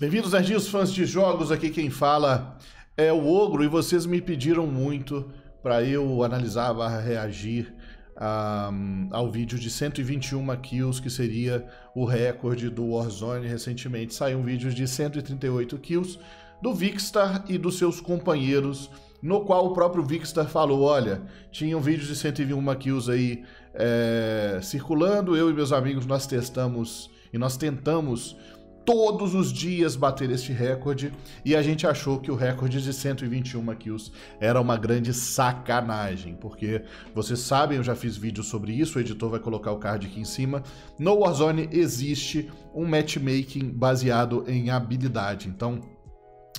Bem-vindos, nerdinhos, fãs de jogos. Aqui quem fala é o Ogro e vocês me pediram muito para eu analisar, reagir um, ao vídeo de 121 kills, que seria o recorde do Warzone. Recentemente saiu um vídeo de 138 kills do Vicstar e dos seus companheiros, no qual o próprio Vicstar falou: olha, tinha um vídeo de 121 kills aí é, circulando, eu e meus amigos nós testamos e nós tentamos todos os dias bater este recorde e a gente achou que o recorde de 121 kills era uma grande sacanagem, porque vocês sabem, eu já fiz vídeo sobre isso, o editor vai colocar o card aqui em cima. No Warzone existe um matchmaking baseado em habilidade. Então,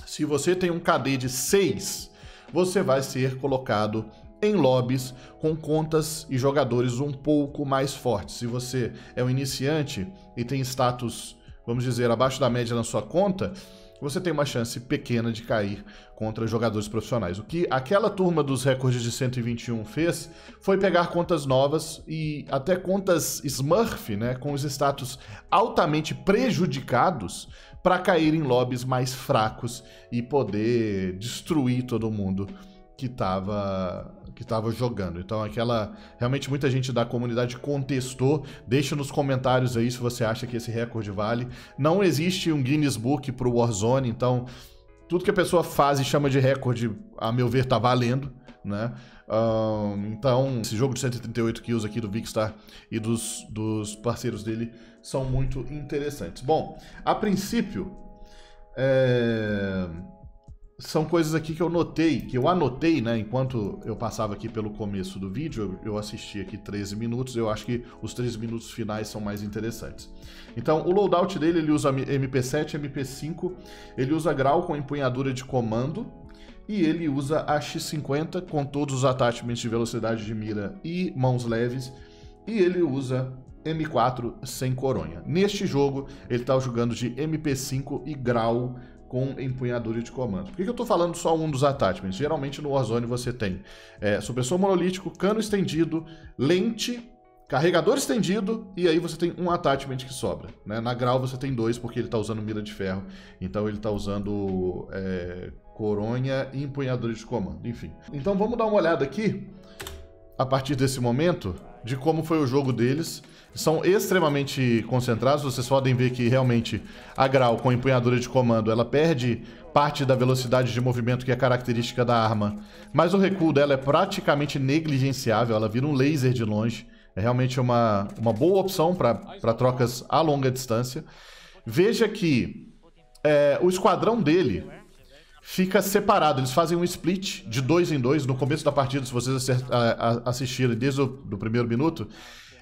se você tem um KD de 6, você vai ser colocado em lobbies com contas e jogadores um pouco mais fortes. Se você é um iniciante e tem status vamos dizer, abaixo da média na sua conta, você tem uma chance pequena de cair contra jogadores profissionais. O que aquela turma dos recordes de 121 fez foi pegar contas novas e até contas Smurf, né, com os status altamente prejudicados, para cair em lobbies mais fracos e poder destruir todo mundo que estava que estava jogando. Então, aquela. Realmente muita gente da comunidade contestou. Deixa nos comentários aí se você acha que esse recorde vale. Não existe um Guinness Book para o Warzone, então tudo que a pessoa faz e chama de recorde, a meu ver, tá valendo. Né? Um, então, esse jogo de 138 kills aqui do Vicstar e dos, dos parceiros dele são muito interessantes. Bom, a princípio. É são coisas aqui que eu notei, que eu anotei, né? Enquanto eu passava aqui pelo começo do vídeo, eu assisti aqui 13 minutos, eu acho que os 13 minutos finais são mais interessantes. Então, o loadout dele, ele usa MP7, MP5, ele usa grau com empunhadura de comando, e ele usa a X50 com todos os attachments de velocidade de mira e mãos leves, e ele usa M4 sem coronha. Neste jogo, ele está jogando de MP5 e grau com empunhadura de comando. Por que, eu estou falando só um dos attachments? Geralmente no Warzone você tem é, supressor monolítico, cano estendido, lente, carregador estendido e aí você tem um attachment que sobra. Né? Na Grau você tem dois porque ele está usando mira de ferro, então ele está usando é, coronha e empunhadura de comando, enfim. Então vamos dar uma olhada aqui, a partir desse momento, de como foi o jogo deles são extremamente concentrados. Vocês podem ver que realmente a Grau com a empunhadura de comando ela perde parte da velocidade de movimento que é característica da arma, mas o recuo dela é praticamente negligenciável. Ela vira um laser de longe. É realmente uma, uma boa opção para trocas a longa distância. Veja que é, o esquadrão dele fica separado. Eles fazem um split de dois em dois. No começo da partida, se vocês assistirem desde o do primeiro minuto,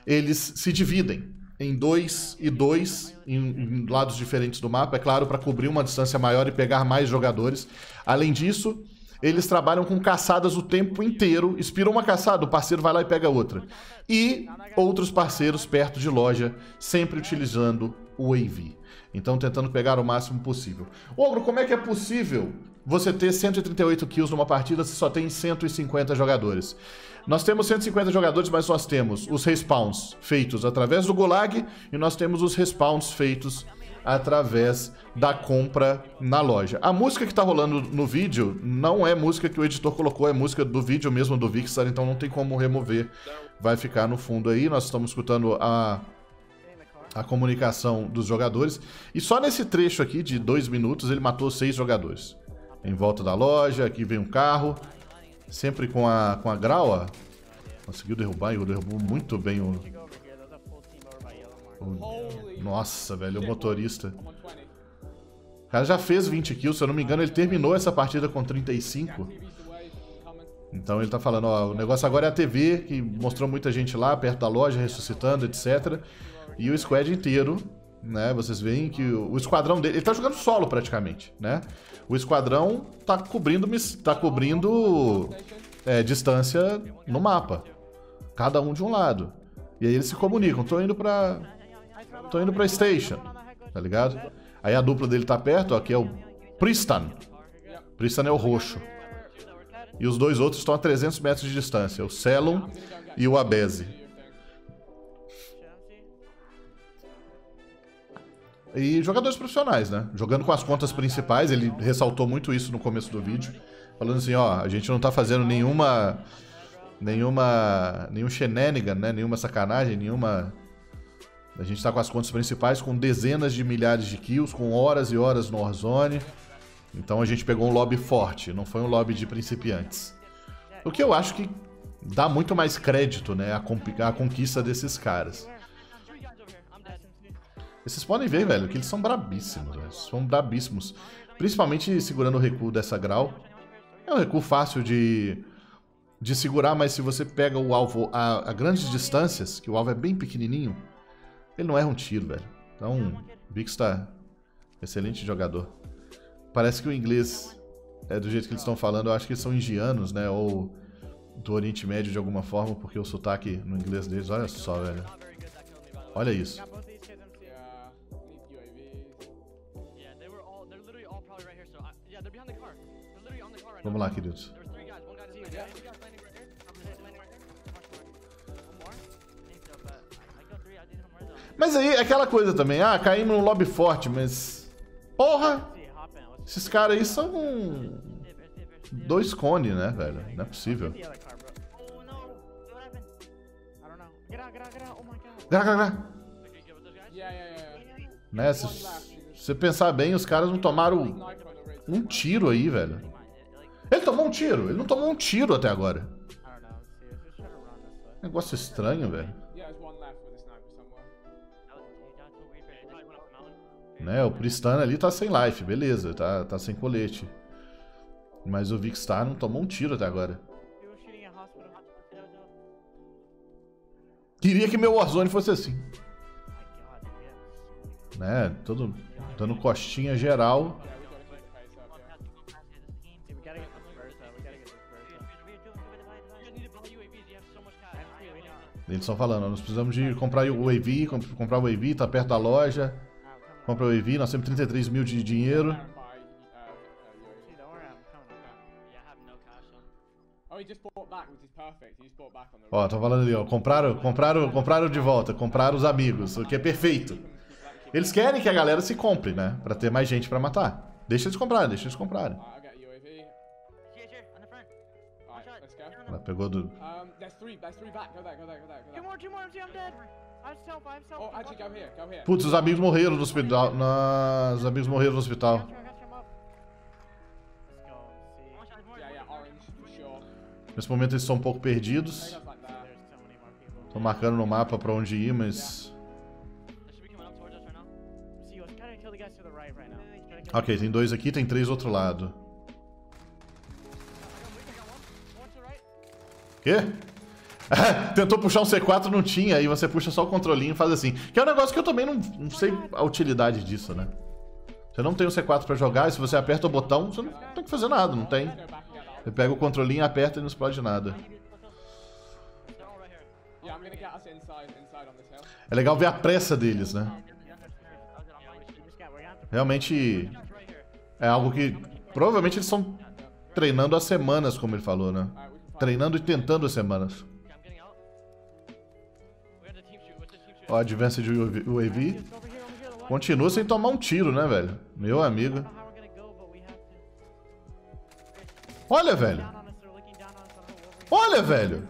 eles se dividem em dois e dois, em, em lados diferentes do mapa, é claro, para cobrir uma distância maior e pegar mais jogadores. Além disso, eles trabalham com caçadas o tempo inteiro, expiram uma caçada, o parceiro vai lá e pega outra. E outros parceiros perto de loja, sempre utilizando o AV. Então, tentando pegar o máximo possível. Ogro, como é que é possível você ter 138 kills numa partida se só tem 150 jogadores? Nós temos 150 jogadores, mas nós temos os respawns feitos através do Gulag e nós temos os respawns feitos através da compra na loja. A música que está rolando no vídeo não é música que o editor colocou, é música do vídeo mesmo do Vixar, então não tem como remover. Vai ficar no fundo aí. Nós estamos escutando a a comunicação dos jogadores. E só nesse trecho aqui de dois minutos ele matou seis jogadores. Em volta da loja, aqui vem um carro, Sempre com a, com a grau, Conseguiu derrubar e derrubou muito bem o, o... Nossa, velho, o motorista. O cara já fez 20 kills, se eu não me engano, ele terminou essa partida com 35. Então ele tá falando, ó, o negócio agora é a TV, que mostrou muita gente lá, perto da loja, ressuscitando, etc. E o squad inteiro né? Vocês veem que o, esquadrão dele, ele tá jogando solo praticamente, né? O esquadrão tá cobrindo, tá cobrindo é, distância no mapa, cada um de um lado. E aí eles se comunicam. Tô indo pra, tô indo pra station, tá ligado? Aí a dupla dele tá perto, ó, que é o Pristan. Pristan é o roxo. E os dois outros estão a 300 metros de distância, o Celon e o Abese. E jogadores profissionais, né? Jogando com as contas principais, ele ressaltou muito isso no começo do vídeo. Falando assim, ó, a gente não tá fazendo nenhuma. Nenhuma. Nenhum shenanigan, né? Nenhuma sacanagem, nenhuma. A gente tá com as contas principais com dezenas de milhares de kills, com horas e horas no Warzone. Então a gente pegou um lobby forte, não foi um lobby de principiantes. O que eu acho que dá muito mais crédito, né, à, conquista desses caras. Vocês podem ver, velho, que eles são brabíssimos, velho. São brabíssimos. Principalmente segurando o recuo dessa grau. É um recuo fácil de, de segurar, mas se você pega o alvo a, a grandes distâncias, que o alvo é bem pequenininho, ele não erra um tiro, velho. Então, Bix tá excelente jogador. Parece que o inglês é do jeito que eles estão falando, eu acho que eles são indianos, né? Ou do Oriente Médio de alguma forma, porque o sotaque no inglês deles, olha só, velho. Olha isso. Vamos lá, queridos. Mas aí, aquela coisa também. Ah, caímos num lobby forte, mas... Porra! Esses caras aí são... Dois cones, né, velho? Não é possível. Gra, gra, gra. Né, se você pensar bem, os caras não tomaram um tiro aí, velho. Ele tomou um tiro. Ele não tomou um tiro até agora. Negócio estranho, velho. Né, o Pristana ali tá sem life, beleza. Tá, tá sem colete. Mas o Vicstar não tomou um tiro até agora. Queria que meu Warzone fosse assim. Né? Todo dando costinha geral. Eles estão falando, nós precisamos de comprar o AV, comprar o AV, tá perto da loja. Compra o AV, nós temos 33 mil de dinheiro. Ó, tô falando ali, ó. Compraram, compraram, compraram de volta, compraram os amigos, o que é perfeito. Eles querem que a galera se compre, né? Pra ter mais gente pra matar. Deixa eles comprarem, deixa eles comprarem. Ela pegou do. Putz, os amigos morreram no hospital. Os amigos morreram no hospital. Nesse momento eles estão um pouco perdidos. Estão marcando no mapa pra onde ir, mas... Ok, tem dois aqui, tem três do outro lado. Quê? Tentou puxar um C4, não tinha, aí você puxa só o controlinho e faz assim. Que é um negócio que eu também não, não sei a utilidade disso, né? Você não tem o C4 pra jogar, e se você aperta o botão, você não tem que fazer nada, não tem. Você pega o controlinho, aperta e não explode nada. É legal ver a pressa deles, né? Realmente é algo que provavelmente eles estão treinando há semanas, como ele falou, né? Treinando e tentando há semanas. Ó, Advanced UAV. Continua sem tomar um tiro, né, velho? Meu amigo. Olha, velho. Olha, velho.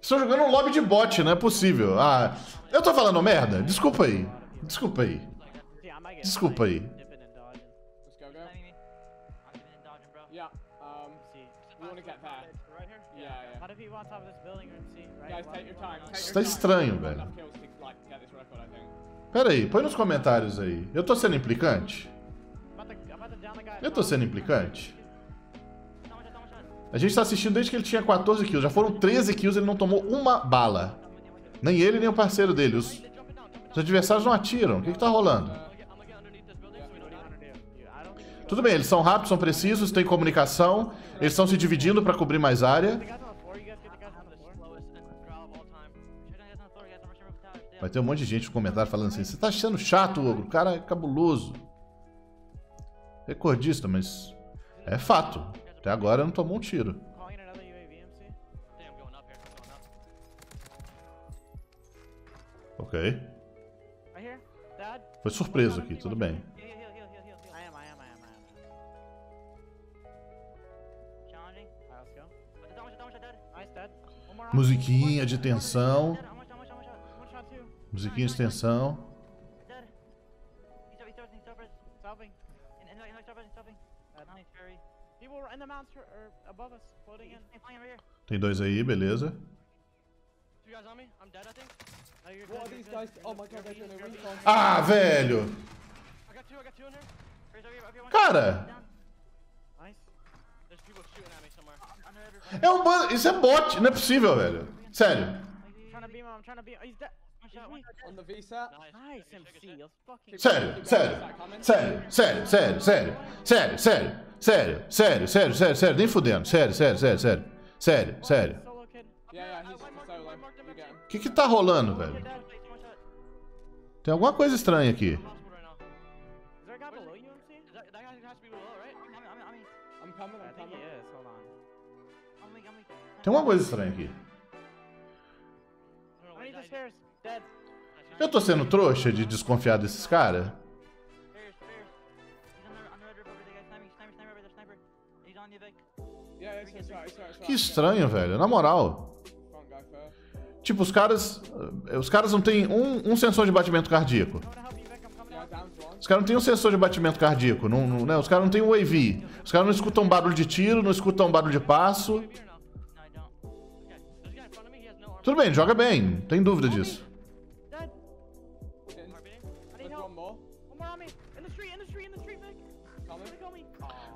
Estou jogando um lobby de bot, não é possível. Ah, eu tô falando merda? Desculpa aí. Desculpa aí. Desculpa aí. Isso tá estranho, velho. Pera aí, põe nos comentários aí. Eu tô sendo implicante? Eu tô sendo implicante? A gente tá assistindo desde que ele tinha 14 kills. Já foram 13 kills e ele não tomou uma bala. Nem ele, nem o parceiro dele. Os, os adversários não atiram. O que que tá rolando? Tudo bem, eles são rápidos, são precisos, têm comunicação. Eles estão se dividindo pra cobrir mais área. Vai ter um monte de gente no comentário falando assim: Você tá achando chato, ogro? O cara é cabuloso recordista, mas é fato. Até agora não tomou um tiro. Ok. Foi surpreso aqui, tudo bem. Musiquinha de tensão. Musiquinha de tensão. Dead. He's up, he's up, he's up, he's Salving. In, in, in, stopping, stopping. Dead. Nice, very. People were in the mounts or above us, floating in. He's flying over here. Tem dois aí, beleza. Ah, velho! Cara! É um. Isso é bot, não é possível, velho. Sério. On the. Nice, MC. Fucking. Sério, sério. Sério, sério, sério, sério. Sério, sério. Sério, sério, sério, sério, sério. Nem fudendo. Sério, sério, sério, sério. Sério, sério. Uh. O que que tá rolando, velho? Tem alguma coisa estranha aqui. Tem alguma coisa estranha aqui. Eu tô sendo trouxa de desconfiar desses caras? Que estranho, velho. Na moral. Tipo, os caras. eh, Os caras não têm um, um sensor de batimento cardíaco. Os caras não têm um sensor de batimento cardíaco. Não, não- né? Os caras não têm um AV. Os caras não escutam barulho de tiro, não escutam barulho de passo. Tudo bem, joga bem, não tem dúvida disso.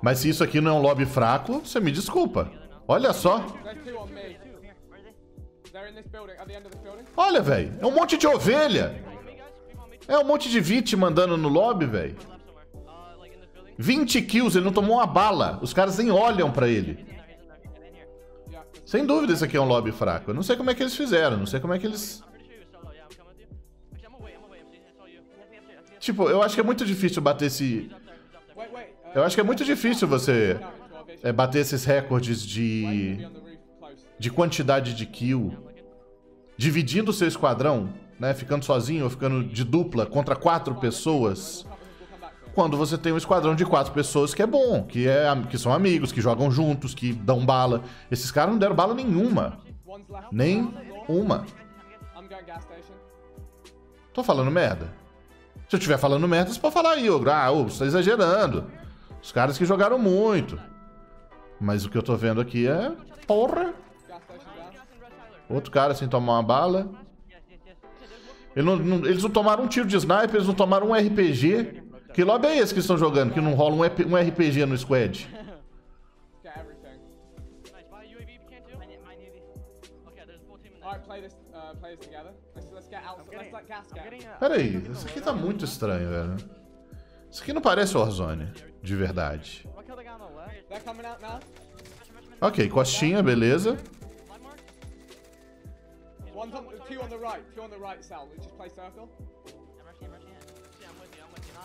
Mas se isso aqui não é um lobby fraco, você me desculpa. Olha só. Olha, velho. É um monte de ovelha. É um monte de vítima andando no lobby, velho. To the left somewhere. Uh, like in this building. 20 kills, ele não tomou uma bala. Os caras nem olham pra ele. Sem dúvida, esse aqui é um lobby fraco. Eu não sei como é que eles fizeram, não sei como é que eles. Tipo, eu acho que é muito difícil bater esse. Eu acho que é muito difícil você é, bater esses recordes de. de quantidade de kill. Dividindo seu esquadrão, né? Ficando sozinho ou ficando de dupla contra quatro pessoas. Quando você tem um esquadrão de quatro pessoas que é bom, que, é, que são amigos, que jogam juntos, que dão bala. Esses caras não deram bala nenhuma. Nem uma. Tô falando merda? Se eu estiver falando merda, você pode falar aí, Ogro. Ah, ô, você tá exagerando. Os caras que jogaram muito. Mas o que eu tô vendo aqui é. Porra! Outro cara sem tomar uma bala. Ele não- não- eles não tomaram um tiro de sniper, eles não tomaram um RPG. Que lobby é esse que estão jogando? Que não rola um, EP um RPG no squad? Uh, play this together. Let's, let's get out. I'm Let's getting, let gas I'm get. getting a, Pera aí, I'm getting isso aqui tá muito estranho, velho. Isso aqui não parece Warzone, de verdade. Ok, costinha, beleza.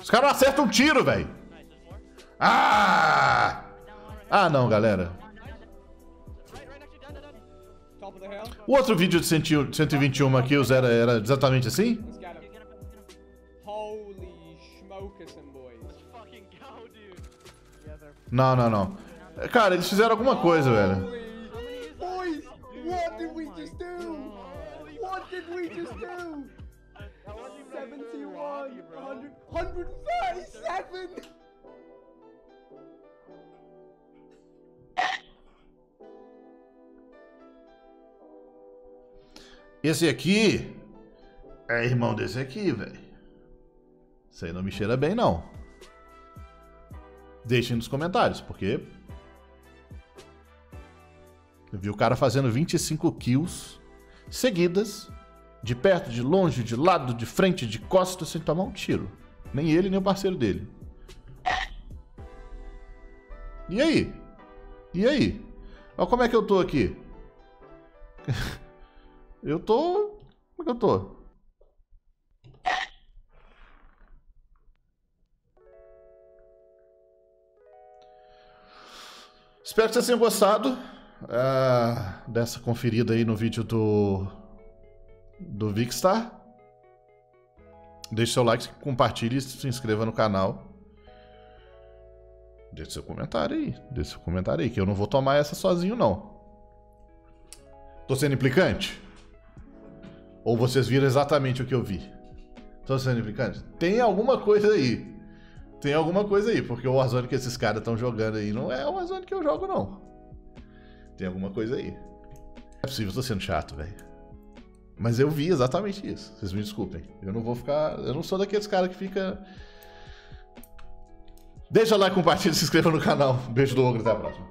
Os caras não acertam um tiro, velho. Ah! Ah, não, galera. O outro vídeo de 100 121 kills era, era exatamente assim? Não, não, não. Cara, eles fizeram alguma coisa, velho. Boys, what did we just do? What did we just do? That wasn't even 71, Rocky, bro. 100, 137! Esse aqui é irmão desse aqui, velho. Isso aí não me cheira bem, não. Deixem nos comentários, porque. Eu vi o cara fazendo 25 kills seguidas, de perto, de longe, de lado, de frente, de costas, sem tomar um tiro. Nem ele, nem o parceiro dele. E aí? E aí? Olha como é que eu tô aqui. Eu tô. Como é que eu tô? Espero que vocês tenham gostado ah, dessa conferida aí no vídeo do. do Vicstar. Deixe seu like, compartilhe, se inscreva no canal. Deixe seu comentário aí. Deixe seu comentário aí, que eu não vou tomar essa sozinho, não. Tô sendo implicante? Ou vocês viram exatamente o que eu vi? Tô sendo implicante? Tem alguma coisa aí. Tem alguma coisa aí, porque o Warzone que esses caras estão jogando aí não é o Warzone que eu jogo, não. Tem alguma coisa aí. É possível, eu tô sendo chato, velho. Mas eu vi exatamente isso. Vocês me desculpem. Eu não vou ficar. Eu não sou daqueles caras que fica. Deixa lá, compartilha, se inscreva no canal. Beijo do Ogro, até a próxima.